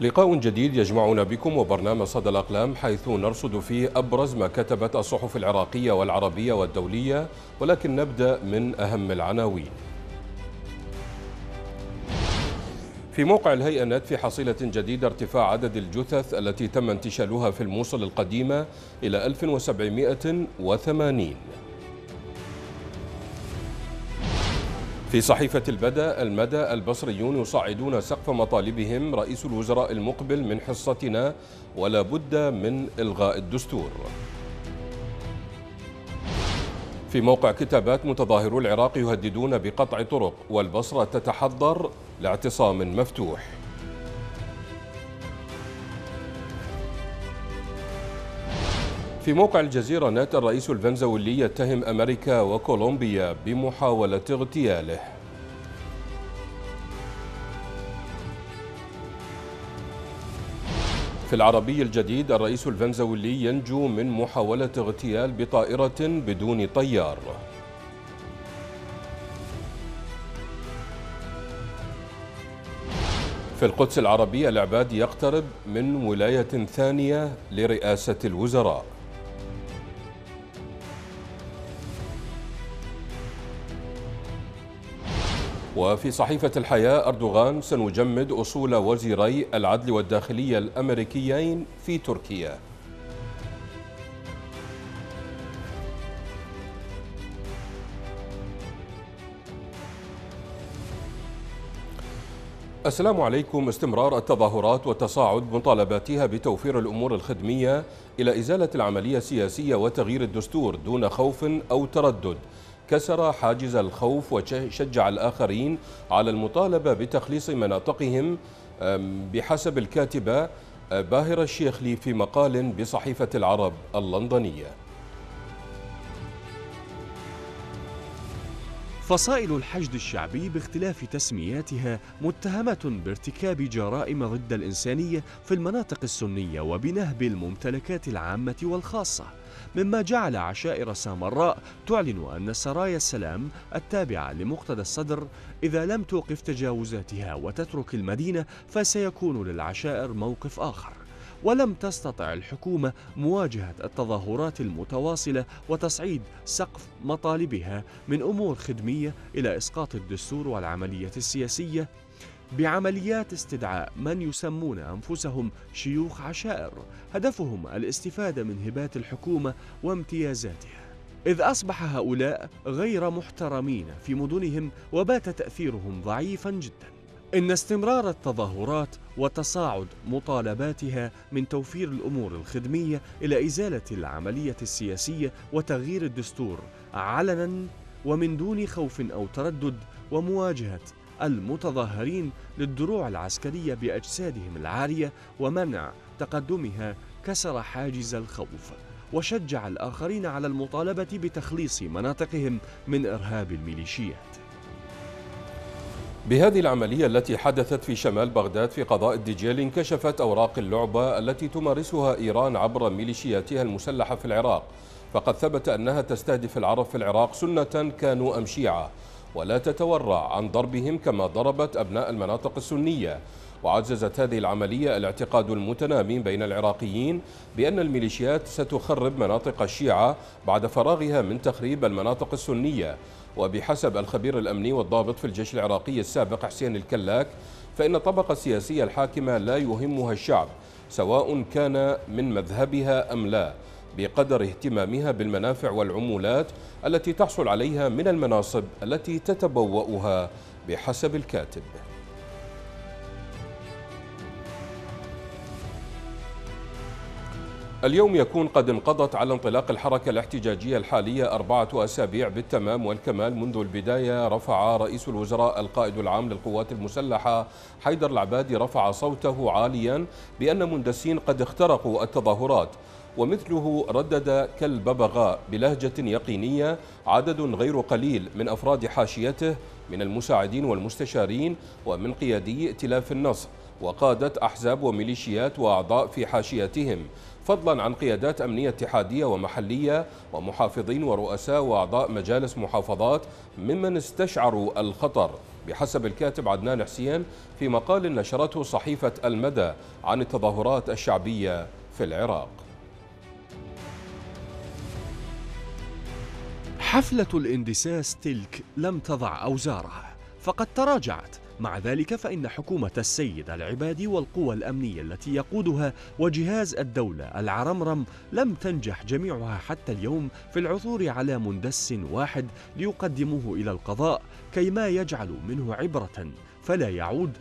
لقاء جديد يجمعنا بكم وبرنامج صدى الأقلام حيث نرصد فيه أبرز ما كتبت الصحف العراقية والعربية والدولية ولكن نبدأ من أهم العناوين. في موقع الهيئة نت في حصيلة جديدة ارتفاع عدد الجثث التي تم انتشالها في الموصل القديمة إلى 1780 في صحيفة البدا المدى البصريون يصعدون سقف مطالبهم رئيس الوزراء المقبل من حصتنا ولا بد من إلغاء الدستور. في موقع كتابات متظاهرو العراق يهددون بقطع طرق والبصرة تتحضر لاعتصام مفتوح. في موقع الجزيرة نت الرئيس الفنزويلي يتهم أمريكا وكولومبيا بمحاولة اغتياله. في العربي الجديد الرئيس الفنزويلي ينجو من محاولة اغتيال بطائرة بدون طيار. في القدس العربية العباد يقترب من ولاية ثانية لرئاسة الوزراء. وفي صحيفة الحياة أردوغان سنجمد أصول وزيري العدل والداخلية الأمريكيين في تركيا. السلام عليكم. استمرار التظاهرات وتصاعد مطالباتها بتوفير الأمور الخدمية إلى إزالة العملية السياسية وتغيير الدستور دون خوف أو تردد. كسر حاجز الخوف وشجع الآخرين على المطالبة بتخليص مناطقهم بحسب الكاتبة باهرة الشيخلي في مقال بصحيفة العرب اللندنية. فصائل الحشد الشعبي باختلاف تسمياتها متهمة بارتكاب جرائم ضد الإنسانية في المناطق السنية وبنهب الممتلكات العامة والخاصة. مما جعل عشائر سامراء تعلن أن سرايا السلام التابعة لمقتدى الصدر إذا لم توقف تجاوزاتها وتترك المدينة فسيكون للعشائر موقف آخر. ولم تستطع الحكومة مواجهة التظاهرات المتواصلة وتصعيد سقف مطالبها من أمور خدمية إلى إسقاط الدستور والعملية السياسية بعمليات استدعاء من يسمون أنفسهم شيوخ عشائر هدفهم الاستفادة من هبات الحكومة وامتيازاتها. إذ أصبح هؤلاء غير محترمين في مدنهم وبات تأثيرهم ضعيفا جدا. إن استمرار التظاهرات وتصاعد مطالباتها من توفير الأمور الخدمية إلى إزالة العملية السياسية وتغيير الدستور علنا ومن دون خوف أو تردد ومواجهة المتظاهرين للدروع العسكرية بأجسادهم العارية ومنع تقدمها كسر حاجز الخوف وشجع الآخرين على المطالبة بتخليص مناطقهم من إرهاب الميليشيات. بهذه العملية التي حدثت في شمال بغداد في قضاء الدجيل انكشفت أوراق اللعبة التي تمارسها إيران عبر ميليشياتها المسلحة في العراق فقد ثبت أنها تستهدف العرب في العراق سنة كانوا أم شيعة ولا تتورع عن ضربهم كما ضربت أبناء المناطق السنية. وعززت هذه العملية الاعتقاد المتنامي بين العراقيين بأن الميليشيات ستخرب مناطق الشيعة بعد فراغها من تخريب المناطق السنية. وبحسب الخبير الأمني والضابط في الجيش العراقي السابق حسين الكلاك فإن الطبقة السياسية الحاكمة لا يهمها الشعب سواء كان من مذهبها أم لا. بقدر اهتمامها بالمنافع والعمولات التي تحصل عليها من المناصب التي تتبوأها بحسب الكاتب. اليوم يكون قد انقضت على انطلاق الحركة الاحتجاجية الحالية أربعة أسابيع بالتمام والكمال منذ البداية رفع رئيس الوزراء القائد العام للقوات المسلحة حيدر العبادي رفع صوته عاليا بأن مندسين قد اخترقوا التظاهرات. ومثله ردد كالببغاء بلهجة يقينية عدد غير قليل من أفراد حاشيته من المساعدين والمستشارين ومن قيادي ائتلاف النصر وقادة أحزاب وميليشيات وأعضاء في حاشيتهم فضلا عن قيادات أمنية اتحادية ومحلية ومحافظين ورؤساء وأعضاء مجالس محافظات ممن استشعروا الخطر بحسب الكاتب عدنان حسين في مقال نشرته صحيفة المدى عن التظاهرات الشعبية في العراق. حفلة الاندساس تلك لم تضع أوزارها فقد تراجعت. مع ذلك فإن حكومة السيد العبادي والقوى الأمنية التي يقودها وجهاز الدولة العرمرم لم تنجح جميعها حتى اليوم في العثور على مندس واحد ليقدموه إلى القضاء كيما يجعل منه عبرة. فلا يعود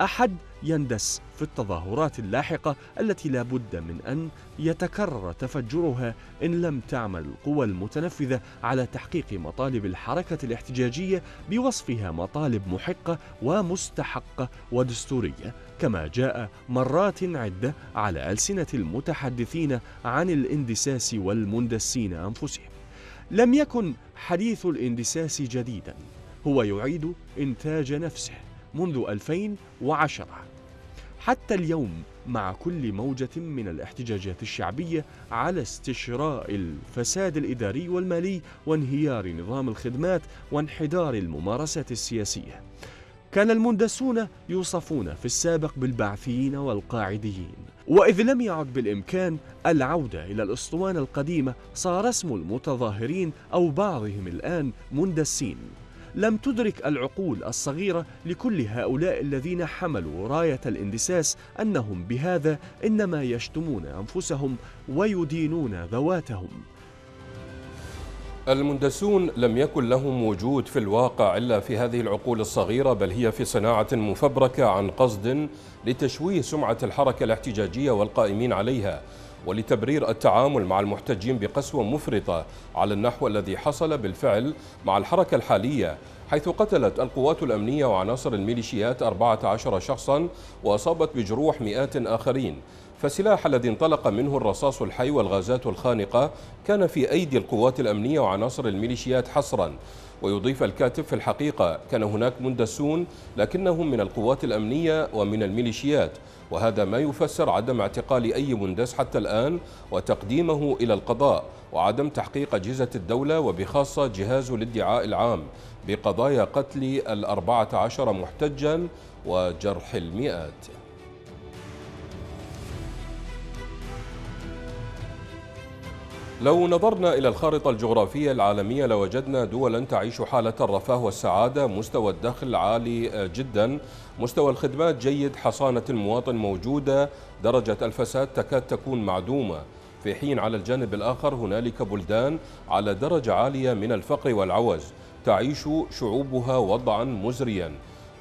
أحد يندس في التظاهرات اللاحقة التي لا بد من أن يتكرر تفجرها إن لم تعمل القوى المتنفذة على تحقيق مطالب الحركة الاحتجاجية بوصفها مطالب محقة ومستحقة ودستورية كما جاء مرات عدة على ألسنة المتحدثين عن الاندساس والمندسين أنفسهم. لم يكن حديث الاندساس جديدا هو يعيد إنتاج نفسه منذ 2010 حتى اليوم مع كل موجة من الاحتجاجات الشعبية على استشراء الفساد الإداري والمالي وانهيار نظام الخدمات وانحدار الممارسات السياسية. كان المندسون يوصفون في السابق بالبعثيين والقاعديين. وإذ لم يعد بالإمكان العودة إلى الأسطوانة القديمة صار اسم المتظاهرين أو بعضهم الآن مندسين. لم تدرك العقول الصغيرة لكل هؤلاء الذين حملوا راية الاندساس أنهم بهذا إنما يشتمون أنفسهم ويدينون ذواتهم. المندسون لم يكن لهم وجود في الواقع إلا في هذه العقول الصغيرة بل هي في صناعة مفبركة عن قصد لتشويه سمعة الحركة الاحتجاجية والقائمين عليها. ولتبرير التعامل مع المحتجين بقسوة مفرطة على النحو الذي حصل بالفعل مع الحركة الحالية حيث قتلت القوات الأمنية وعناصر الميليشيات 14 شخصا وأصابت بجروح مئات آخرين. فالسلاح الذي انطلق منه الرصاص الحي والغازات الخانقة كان في أيدي القوات الأمنية وعناصر الميليشيات حصرا. ويضيف الكاتب في الحقيقة كان هناك مندسون لكنهم من القوات الأمنية ومن الميليشيات وهذا ما يفسر عدم اعتقال أي مندس حتى الآن وتقديمه إلى القضاء وعدم تحقيق أجهزة الدولة وبخاصة جهاز الادعاء العام بقضايا قتل الأربعة عشر محتجا وجرح المئات. لو نظرنا إلى الخارطة الجغرافية العالمية لوجدنا دولا تعيش حالة الرفاه والسعادة مستوى الدخل عالي جدا. مستوى الخدمات جيد حصانة المواطن موجودة درجة الفساد تكاد تكون معدومة. في حين على الجانب الآخر هنالك بلدان على درجة عالية من الفقر والعوز. تعيش شعوبها وضعا مزريا.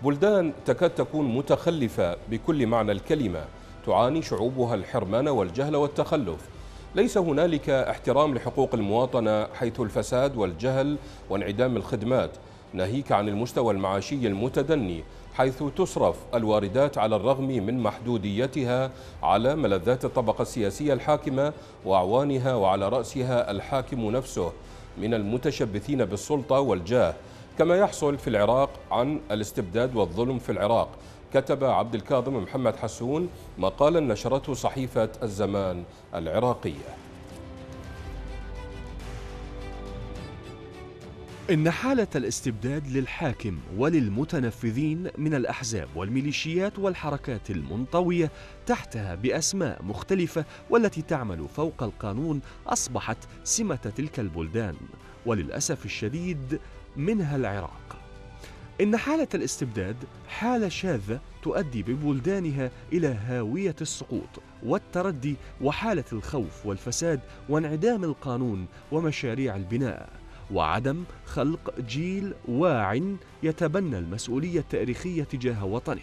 بلدان تكاد تكون متخلفة بكل معنى الكلمة. تعاني شعوبها الحرمان والجهل والتخلف. ليس هنالك احترام لحقوق المواطنة حيث الفساد والجهل وانعدام الخدمات. ناهيك عن المستوى المعاشي المتدني حيث تصرف الواردات على الرغم من محدوديتها على ملذات الطبقة السياسية الحاكمة وأعوانها وعلى رأسها الحاكم نفسه من المتشبثين بالسلطة والجاه. كما يحصل في العراق عن الاستبداد والظلم في العراق. كتب عبد الكاظم محمد حسون مقالا نشرته صحيفة الزمان العراقية. إن حالة الاستبداد للحاكم وللمتنفذين من الأحزاب والميليشيات والحركات المنطوية تحتها بأسماء مختلفة والتي تعمل فوق القانون أصبحت سمة تلك البلدان. وللأسف الشديد منها العراق. إن حالة الاستبداد حالة شاذة تؤدي ببلدانها إلى هاوية السقوط والتردي وحالة الخوف والفساد وانعدام القانون ومشاريع البناء. وعدم خلق جيل واع يتبنى المسؤولية التاريخية تجاه وطنه.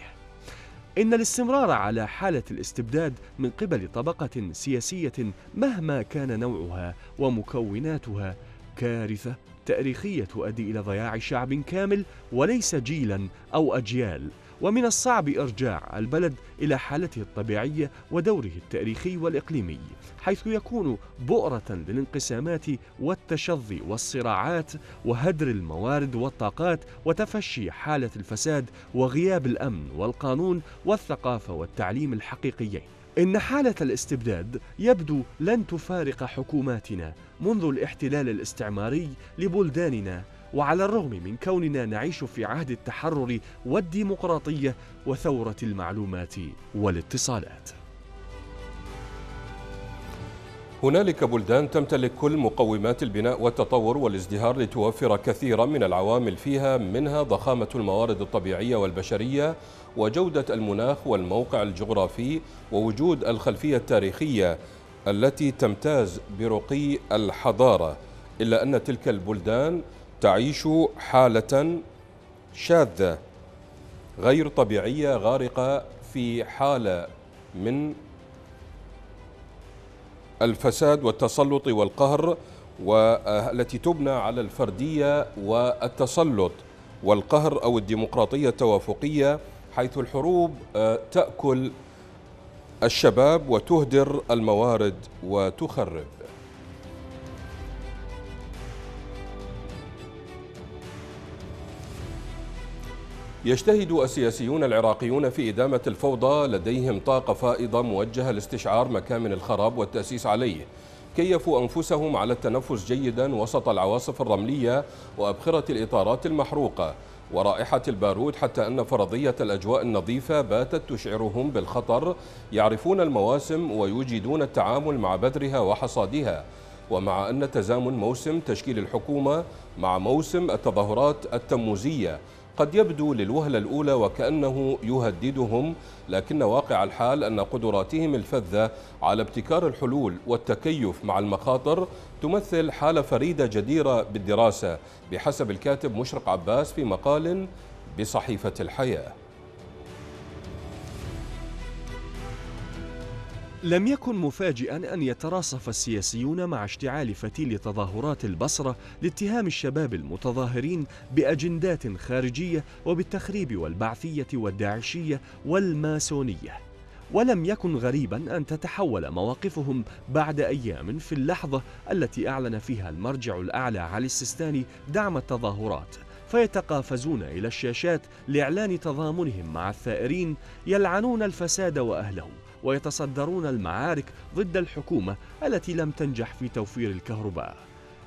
إن الاستمرار على حالة الاستبداد من قبل طبقة سياسية مهما كان نوعها ومكوناتها كارثة تاريخية تؤدي إلى ضياع شعب كامل وليس جيلا أو أجيال ومن الصعب إرجاع البلد إلى حالته الطبيعية ودوره التاريخي والإقليمي حيث يكون بؤرة للانقسامات والتشظي والصراعات وهدر الموارد والطاقات وتفشي حالة الفساد وغياب الأمن والقانون والثقافة والتعليم الحقيقيين. إن حالة الاستبداد يبدو لن تفارق حكوماتنا منذ الاحتلال الاستعماري لبلداننا وعلى الرغم من كوننا نعيش في عهد التحرر والديمقراطية وثورة المعلومات والاتصالات. هنالك بلدان تمتلك كل مقومات البناء والتطور والازدهار لتوفر كثيرا من العوامل فيها منها ضخامة الموارد الطبيعية والبشرية وجودة المناخ والموقع الجغرافي ووجود الخلفية التاريخية التي تمتاز برقي الحضارة إلا أن تلك البلدان تعيش حالة شاذة غير طبيعية غارقة في حالة من الفساد والتسلط والقهر والتي تبنى على الفردية والتسلط والقهر أو الديمقراطية التوافقية حيث الحروب آه، تأكل الشباب وتهدر الموارد وتخرب. يجتهد السياسيون العراقيون في إدامة الفوضى لديهم طاقة فائضة موجهة لاستشعار مكامن الخراب والتأسيس عليه. كيفوا أنفسهم على التنفس جيدا وسط العواصف الرملية وأبخرة الإطارات المحروقة. ورائحة البارود حتى أن فرضية الأجواء النظيفة باتت تشعرهم بالخطر يعرفون المواسم ويجيدون التعامل مع بذرها وحصادها. ومع أن تزامن موسم تشكيل الحكومة مع موسم التظاهرات التموزية قد يبدو للوهلة الأولى وكأنه يهددهم لكن واقع الحال أن قدراتهم الفذة على ابتكار الحلول والتكيف مع المخاطر تمثل حالة فريدة جديرة بالدراسة بحسب الكاتب مشرق عباس في مقال بصحيفة الحياة. لم يكن مفاجئا أن يتراصف السياسيون مع اشتعال فتيل تظاهرات البصرة لاتهام الشباب المتظاهرين بأجندات خارجية وبالتخريب والبعثية والداعشية والماسونية. ولم يكن غريبا أن تتحول مواقفهم بعد أيام في اللحظة التي أعلن فيها المرجع الأعلى علي السيستاني دعم التظاهرات. فيتقافزون إلى الشاشات لإعلان تضامنهم مع الثائرين يلعنون الفساد وأهله ويتصدرون المعارك ضد الحكومة التي لم تنجح في توفير الكهرباء.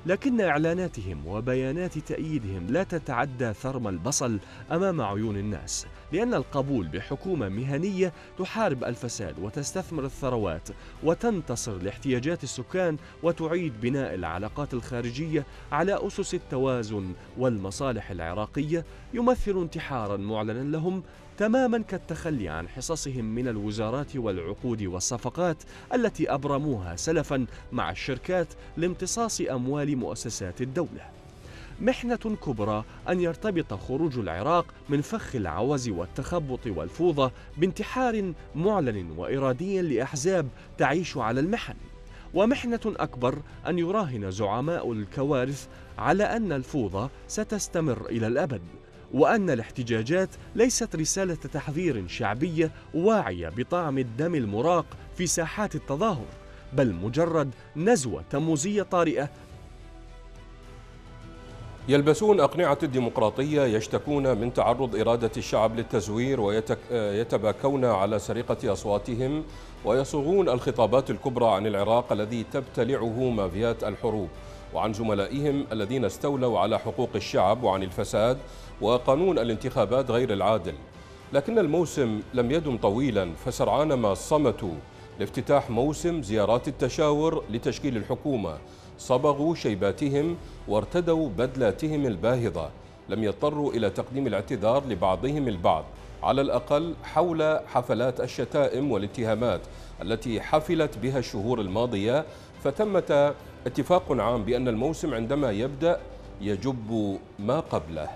لكن إعلاناتهم وبيانات تأييدهم لا تتعدى ثرم البصل أمام عيون الناس لأن القبول بحكومة مهنية تحارب الفساد وتستثمر الثروات وتنتصر لاحتياجات السكان وتعيد بناء العلاقات الخارجية على أسس التوازن والمصالح العراقية يمثل انتحارا معلنا لهم تماما كالتخلي عن حصصهم من الوزارات والعقود والصفقات التي أبرموها سلفا مع الشركات لامتصاص أموال مؤسسات الدولة. محنة كبرى أن يرتبط خروج العراق من فخ العوز والتخبط والفوضى بانتحار معلن وإرادي لأحزاب تعيش على المحن. ومحنة أكبر أن يراهن زعماء الكوارث على أن الفوضى ستستمر إلى الأبد. وأن الاحتجاجات ليست رسالة تحذير شعبية واعية بطعم الدم المراق في ساحات التظاهر بل مجرد نزوة تموزية طارئة. يلبسون أقنعة الديمقراطية يشتكون من تعرض إرادة الشعب للتزوير ويتباكون على سرقة أصواتهم ويصوغون الخطابات الكبرى عن العراق الذي تبتلعه مافيات الحروب. وعن زملائهم الذين استولوا على حقوق الشعب وعن الفساد وقانون الانتخابات غير العادل. لكن الموسم لم يدم طويلا فسرعان ما صمتوا لافتتاح موسم زيارات التشاور لتشكيل الحكومة. صبغوا شيباتهم وارتدوا بدلاتهم الباهظة. لم يضطروا إلى تقديم الاعتذار لبعضهم البعض. على الأقل حول حفلات الشتائم والاتهامات التي حفلت بها الشهور الماضية فثمة اتفاق عام بأن الموسم عندما يبدأ يجب ما قبله.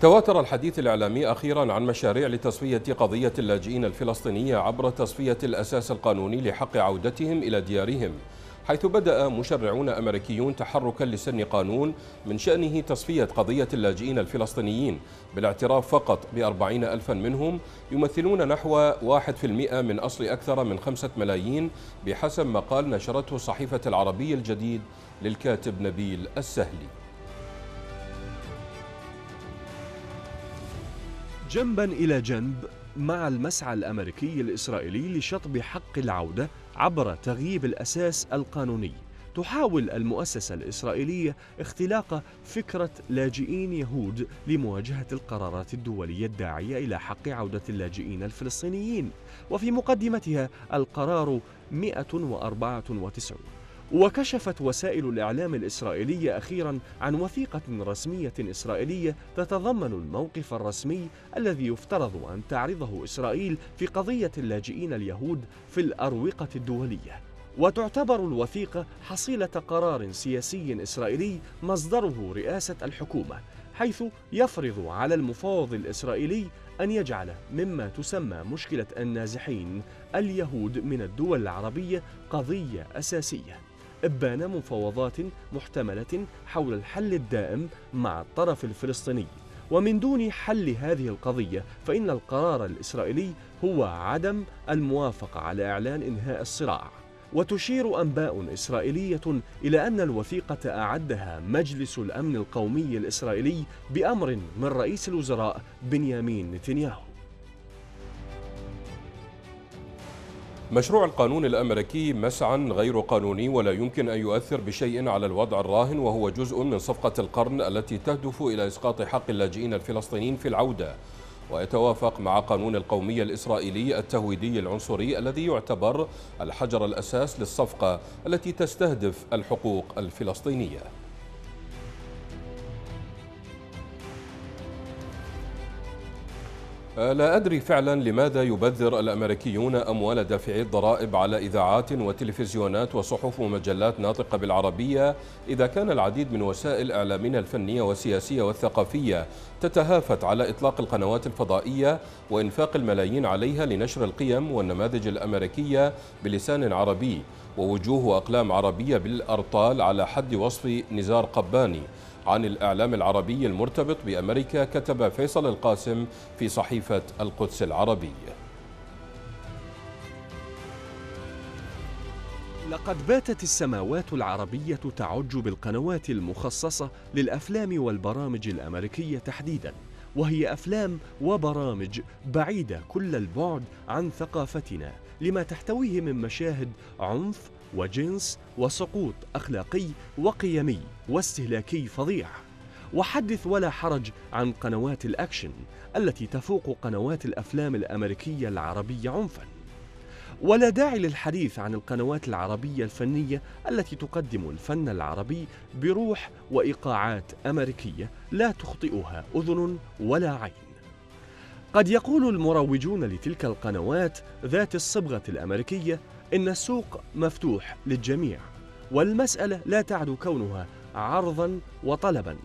تواتر الحديث الإعلامي أخيرا عن مشاريع لتصفية قضية اللاجئين الفلسطينية عبر تصفية الأساس القانوني لحق عودتهم إلى ديارهم. حيث بدأ مشرعون أمريكيون تحركا لسن قانون من شأنه تصفية قضية اللاجئين الفلسطينيين بالاعتراف فقط بأربعين ألفا منهم يمثلون نحو واحد في المئة من أصل أكثر من خمسة ملايين بحسب ما قال نشرته صحيفة العربي الجديد للكاتب نبيل السهلي. جنبا إلى جنب مع المسعى الأمريكي الإسرائيلي لشطب حق العودة عبر تغييب الأساس القانوني. تحاول المؤسسة الإسرائيلية اختلاق فكرة لاجئين يهود لمواجهة القرارات الدولية الداعية إلى حق عودة اللاجئين الفلسطينيين. وفي مقدمتها القرار 194 وكشفت وسائل الإعلام الإسرائيلية أخيرا عن وثيقة رسمية إسرائيلية تتضمن الموقف الرسمي الذي يفترض أن تعرضه إسرائيل في قضية اللاجئين اليهود في الأروقة الدولية. وتعتبر الوثيقة حصيلة قرار سياسي إسرائيلي مصدره رئاسة الحكومة حيث يفرض على المفاوض الإسرائيلي أن يجعل مما تسمى مشكلة النازحين اليهود من الدول العربية قضية أساسية. إبان مفاوضات محتملة حول الحل الدائم مع الطرف الفلسطيني. ومن دون حل هذه القضية فإن القرار الإسرائيلي هو عدم الموافقة على إعلان إنهاء الصراع. وتشير أنباء إسرائيلية إلى أن الوثيقة أعدها مجلس الأمن القومي الإسرائيلي بأمر من رئيس الوزراء بنيامين نتنياهو. مشروع القانون الأمريكي مسعى غير قانوني ولا يمكن أن يؤثر بشيء على الوضع الراهن وهو جزء من صفقة القرن التي تهدف إلى إسقاط حق اللاجئين الفلسطينيين في العودة. ويتوافق مع قانون القومية الإسرائيلي التهويدي العنصري الذي يعتبر الحجر الأساس للصفقة التي تستهدف الحقوق الفلسطينية. لا أدري فعلا لماذا يبذر الأمريكيون أموال دافعي الضرائب على إذاعات وتلفزيونات وصحف ومجلات ناطقة بالعربية إذا كان العديد من وسائل إعلامنا الفنية والسياسية والثقافية تتهافت على إطلاق القنوات الفضائية وإنفاق الملايين عليها لنشر القيم والنماذج الأمريكية بلسان عربي ووجوه وأقلام عربية بالأرطال على حد وصف نزار قباني. عن الإعلام العربي المرتبط بأمريكا كتب فيصل القاسم في صحيفة القدس العربية لقد باتت السماوات العربية تعج بالقنوات المخصصة للأفلام والبرامج الأمريكية تحديداً وهي أفلام وبرامج بعيدة كل البعد عن ثقافتنا. لما تحتويه من مشاهد عنف وجنس وسقوط أخلاقي وقيمي واستهلاكي فظيع. وحدث ولا حرج عن قنوات الأكشن التي تفوق قنوات الأفلام الأمريكية العربية عنفاً. ولا داعي للحديث عن القنوات العربية الفنية التي تقدم الفن العربي بروح وإيقاعات أمريكية لا تخطئها أذن ولا عين. قد يقول المروجون لتلك القنوات ذات الصبغة الأمريكية إن السوق مفتوح للجميع والمسألة لا تعد كونها عرضا وطلبا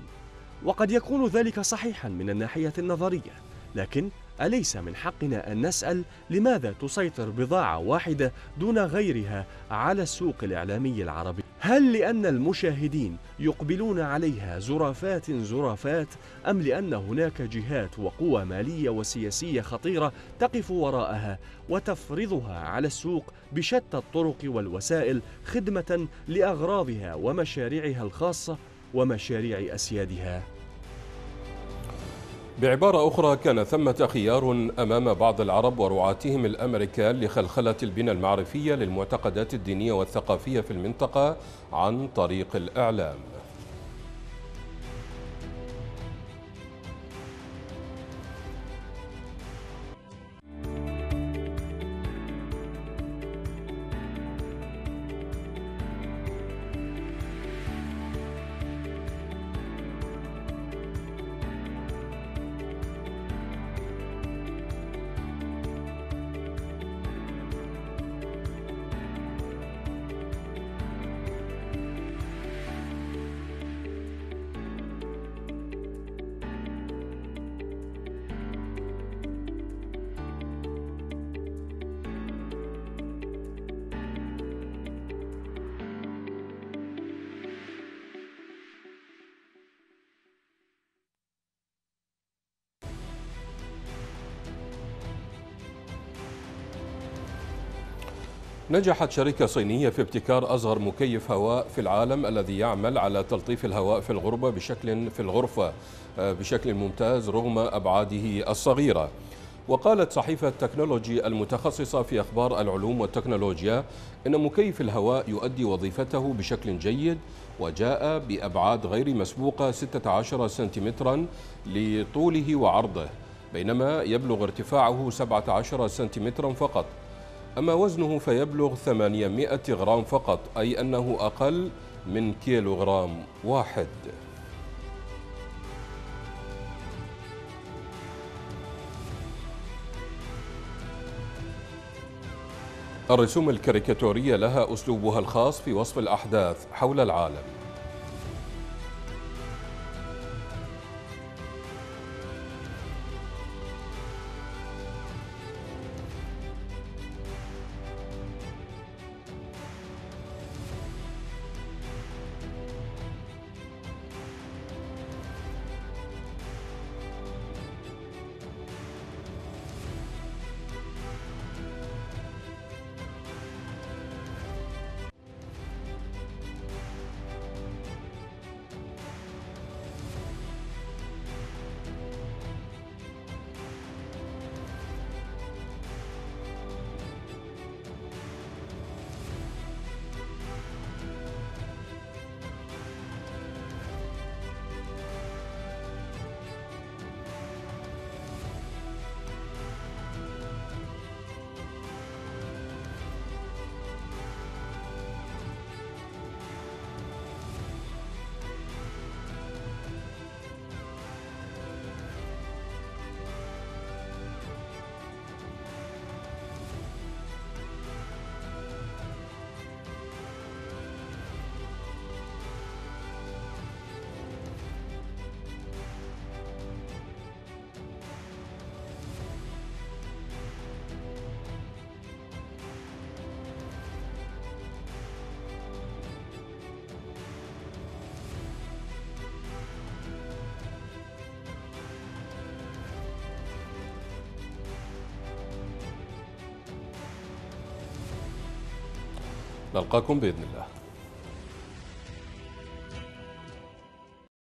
وقد يكون ذلك صحيحا من الناحية النظرية لكن أليس من حقنا أن نسأل لماذا تسيطر بضاعة واحدة دون غيرها على السوق الإعلامي العربي؟ هل لأن المشاهدين يقبلون عليها زرافات زرافات أم لأن هناك جهات وقوى مالية وسياسية خطيرة تقف وراءها وتفرضها على السوق بشتى الطرق والوسائل خدمة لأغراضها ومشاريعها الخاصة ومشاريع أسيادها؟ بعبارة أخرى كان ثمة خيار أمام بعض العرب ورعاتهم الأمريكان لخلخلة البنى المعرفية للمعتقدات الدينية والثقافية في المنطقة عن طريق الإعلام. نجحت شركة صينية في ابتكار أصغر مكيف هواء في العالم الذي يعمل على تلطيف الهواء في الغربة بشكل في الغرفة آه، بشكل ممتاز رغم أبعاده الصغيرة. وقالت صحيفة تكنولوجي المتخصصة في أخبار العلوم والتكنولوجيا إن مكيف الهواء يؤدي وظيفته بشكل جيد وجاء بأبعاد غير مسبوقة 16 سنتيمترا لطوله وعرضه بينما يبلغ ارتفاعه 17 سنتيمترا فقط. أما وزنه فيبلغ 800 غرام فقط أي أنه أقل من كيلوغرام واحد. الرسوم الكاريكاتورية لها أسلوبها الخاص في وصف الأحداث حول العالم. نلقاكم بإذن الله.